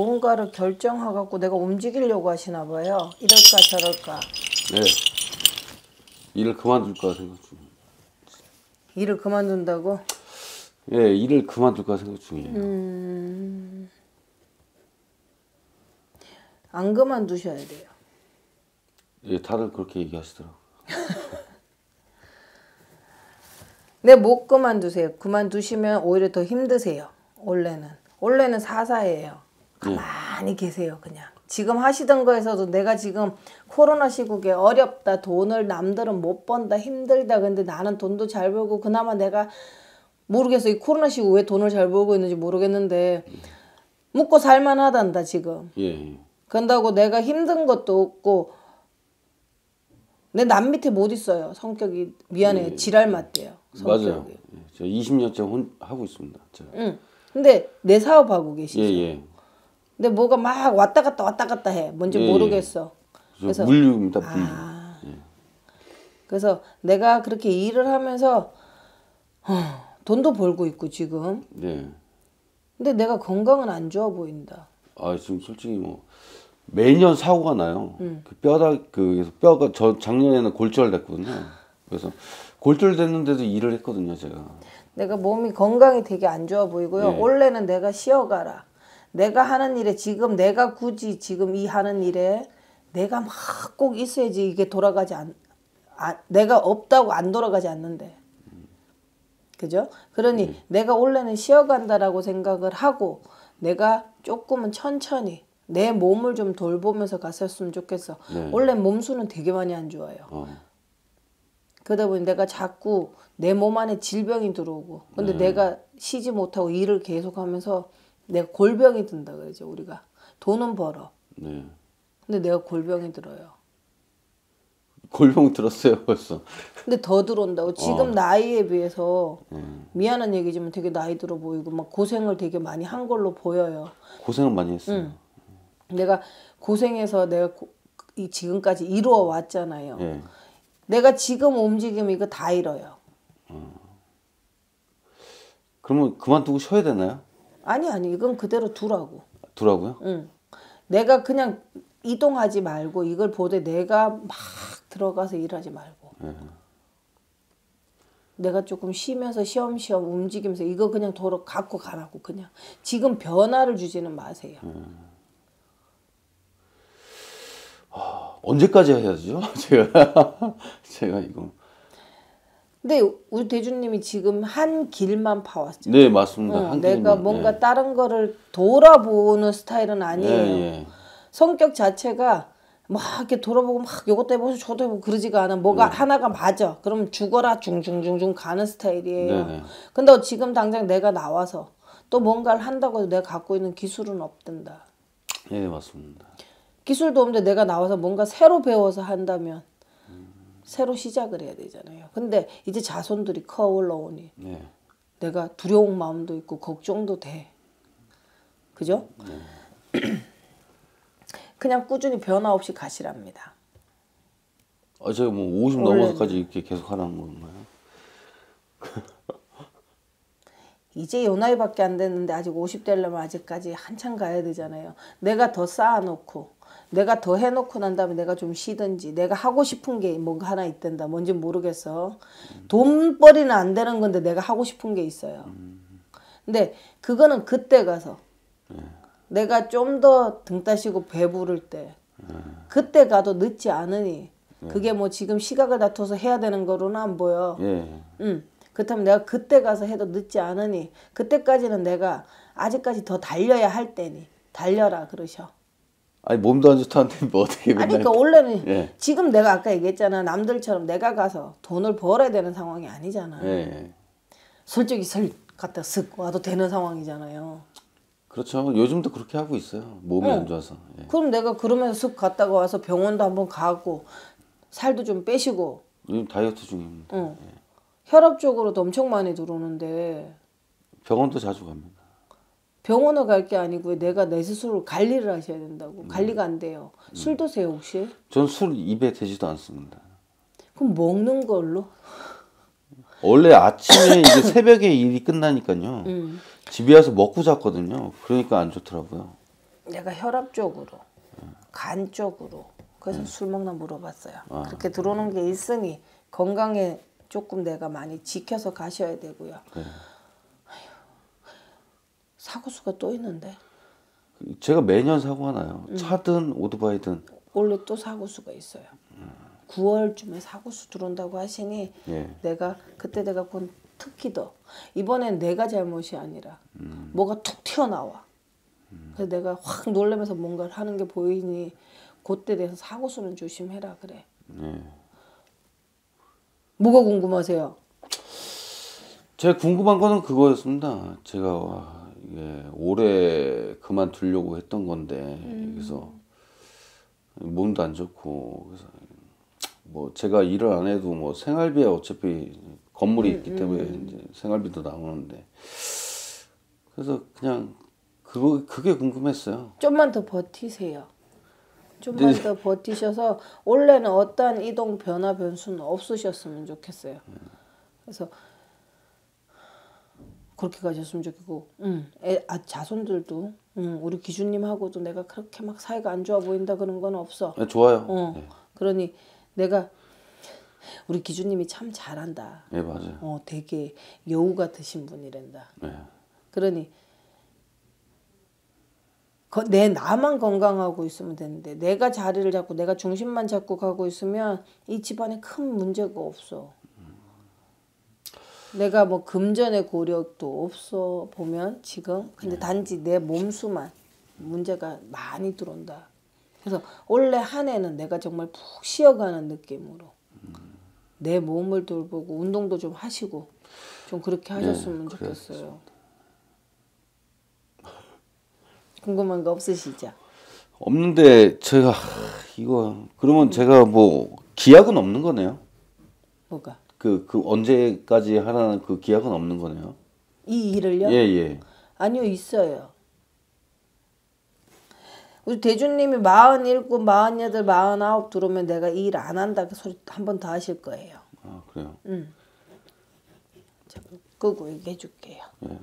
뭔가를 결정해갖고 내가 움직이려고 하시나 봐요. 이럴까 저럴까. 네. 일을 그만둘까 생각 중. 일을 그만둔다고? 예, 일을 그만둘까 생각 중이에요. 음. 안 그만두셔야 돼요. 예, 다들 그렇게 얘기하시더라고. 네, 못 그만두세요. 그만두시면 오히려 더 힘드세요. 원래는. 원래는 사사예요. 가만히 계세요, 그냥. 지금 하시던 거에서도 내가 지금 코로나 시국에 어렵다, 돈을 남들은 못 번다, 힘들다. 근데 나는 돈도 잘 벌고 그나마 내가 모르겠어. 이 코로나 시국 왜 돈을 잘 벌고 있는지 모르겠는데 먹고 살만하단다, 지금. 예, 예. 그런다고 내가 힘든 것도 없고 내 남 밑에 못 있어요. 성격이 미안해요. 지랄 맞대요. 성격이. 맞아요. 예, 저 20년째 혼, 하고 있습니다. 제가. 응. 근데 내 사업 하고 계시죠. 예, 예. 근데 뭐가 막 왔다 갔다 왔다 갔다 해. 뭔지 예, 예. 모르겠어. 그래서 그래서 물류입니다, 물류. 아. 그래서 내가 그렇게 일을 하면서 어, 돈도 벌고 있고 지금. 네. 근데 내가 건강은 안 좋아 보인다. 아, 지금 솔직히 뭐 매년 사고가 나요. 음. 그 뼈다 그 뼈가 저 작년에는 골절 됐거든요. 그래서 골절 됐는데도 일을 했거든요, 제가. 내가 몸이 건강이 되게 안 좋아 보이고요. 예. 원래는 내가 쉬어가라. 내가 하는 일에 지금 내가 굳이 지금 이 하는 일에 내가 막 꼭 있어야지 이게 돌아가지 않, 아, 내가 없다고 안 돌아가지 않는데. 그죠? 그러니 내가 원래는 쉬어간다라고 생각을 하고 내가 조금은 천천히 내 몸을 좀 돌보면서 갔었으면 좋겠어. 네. 원래 몸수는 되게 많이 안 좋아요. 어. 그러다 보니 내가 자꾸 내 몸 안에 질병이 들어오고 근데 내가 쉬지 못하고 일을 계속하면서 내가 골병이 든다 그러죠 우리가. 돈은 벌어. 네. 근데 내가 골병이 들어요. 골병 들었어요, 벌써. 근데 더 들어온다고. 지금 나이에 비해서 미안한 얘기지만 되게 나이 들어 보이고 막 고생을 되게 많이 한 걸로 보여요. 고생을 많이 했어요. 내가 고생해서 내가 고- 이 지금까지 이루어 왔잖아요. 예. 내가 지금 움직이면 이거 다 잃어요. 그러면 그만두고 쉬어야 되나요? 아니 아니 이건 그대로 두라고 두라고요? 응. 내가 그냥 이동하지 말고 이걸 보되 내가 막 들어가서 일하지 말고. 내가 조금 쉬면서 시험시험 움직이면서 이거 그냥 도로 갖고 가라고 그냥. 지금 변화를 주지는 마세요. 언제까지 해야죠? 제가 제가 이거 근데 우리 대주님이 지금 한 길만 파왔죠. 네 맞습니다. 응, 한 내가 길만. 뭔가 예. 다른 거를 돌아보는 스타일은 예, 아니에요. 예. 성격 자체가 막 이렇게 돌아보고 막 요것도 해보고 저도 해보고 그러지가 않아. 뭐가 네. 하나가 맞아. 그럼 죽어라 중중중중 가는 스타일이에요. 네 네. 근데 지금 당장 내가 나와서 또 뭔가를 한다고 해도 내가 갖고 있는 기술은 없단다. 예, 맞습니다. 기술도 없는데 내가 나와서 뭔가 새로 배워서 한다면 새로 시작을 해야 되잖아요. 근데 이제 자손들이 커 올라오니 네. 내가 두려운 마음도 있고 걱정도 돼. 그죠? 그냥 꾸준히 변화 없이 가시랍니다. 아, 제가 뭐50 원래는. 넘어서까지 이렇게 계속 하라는 건가요? 이제 요 나이밖에 안 됐는데 아직 50 되려면 아직까지 한참 가야 되잖아요. 내가 더 쌓아놓고 내가 더 해놓고 난 다음에 내가 좀 쉬든지 내가 하고 싶은 게 뭔가 하나 있단다. 뭔지 모르겠어. 돈벌이는 안 되는 건데 내가 하고 싶은 게 있어요. 근데 그거는 그때 가서 내가 좀 더 등 따시고 배부를 때 그때 가도 늦지 않으니 그게 뭐 지금 시각을 다퉈서 해야 되는 거로는 안 보여. 예. 응. 그렇다면 내가 그때 가서 해도 늦지 않으니 그때까지는 내가 아직까지 더 달려야 할 때니 달려라 그러셔. 아니 몸도 안 좋다는데 뭐 어떻게 맨날 아니 그러니까 원래는 예. 지금 내가 아까 얘기했잖아 남들처럼 내가 가서 돈을 벌어야 되는 상황이 아니잖아. 예. 솔직히 설 갖다 쓱 와도 되는 상황이잖아요. 그렇죠. 요즘도 그렇게 하고 있어요. 몸이 안 좋아서. 예. 그럼 내가 그러면서 쓱 갔다가 와서 병원도 한번 가고 살도 좀 빼시고 요즘 다이어트 중입니다. 응. 혈압 쪽으로도 엄청 많이 들어오는데 병원도 자주 갑니다. 병원을 갈 게 아니고 내가 내 스스로 관리를 하셔야 된다고. 관리가 안 돼요. 술 드세요 혹시? 전 술 입에 대지도 않습니다. 그럼 먹는 걸로? 원래 아침에 이제 새벽에 일이 끝나니까요. 음. 집에 와서 먹고 잤거든요. 그러니까 안 좋더라고요. 내가 혈압 쪽으로, 간 쪽으로. 그래서 술 먹나 물어봤어요. 그렇게 들어오는 게 있으니 건강에 조금 내가 많이 지켜서 가셔야 되고요. 네. 사고 수가 또 있는데 제가 매년 사고가 나요. 차든 오토바이든. 원래 또 사고 수가 있어요. 9월쯤에 사고 수 들어온다고 하시니 예. 내가 그때 내가 본 특히 더 이번엔 내가 잘못이 아니라 뭐가 툭 튀어나와. 그래서 내가 확 놀라면서 뭔가를 하는 게 보이니 그때 대해서 사고 수는 조심해라 그래. 예. 뭐가 궁금하세요? 제가 궁금한 거는 그거였습니다. 제가 와, 이게 올해 그만두려고 했던 건데 그래서 몸도 안 좋고 그래서 뭐 제가 일을 안 해도 뭐 생활비에 어차피 건물이 있기 때문에 이제 생활비도 나오는데 그래서 그냥 그거 그게 궁금했어요. 좀만 더 버티세요. 좀만 더 버티셔서 원래는 어떠한 이동 변화 변수는 없으셨으면 좋겠어요. 그래서 그렇게 가셨으면 좋겠고, 음, 애, 아, 자손들도, 음, 우리 기준님하고도 내가 그렇게 막 사이가 안 좋아 보인다 그런 건 없어. 네, 좋아요. 어, 네. 그러니 내가 우리 기준님이 참 잘한다. 네, 맞아요. 어, 되게 여우 같으신 분이란다. 네. 그러니 거- 내 나만 건강하고 있으면 되는데 내가 자리를 잡고 내가 중심만 잡고 가고 있으면 이 집안에 큰 문제가 없어. 내가 뭐 금전의 고력도 없어 보면 지금 근데 단지 내 몸수만 문제가 많이 들어온다. 그래서 올해 한 해는 내가 정말 푹 쉬어가는 느낌으로 내 몸을 돌보고 운동도 좀 하시고 좀 그렇게 하셨으면 좋겠어요. 궁금한 거 없으시죠? 없는데 제가 하, 이거 그러면 제가 뭐 기약은 없는 거네요. 뭐가? 그 그 언제까지 하라는 그 기약은 없는 거네요. 이 일을요? 예 예. 아니요, 있어요. 우리 대주님이 마흔일곱, 마흔여덟, 마흔아홉 들어오면 내가 이 일 안 한다 그 소리 한 번 더 하실 거예요. 아 그래요. 자, 끄고 얘기해 줄게요. 예.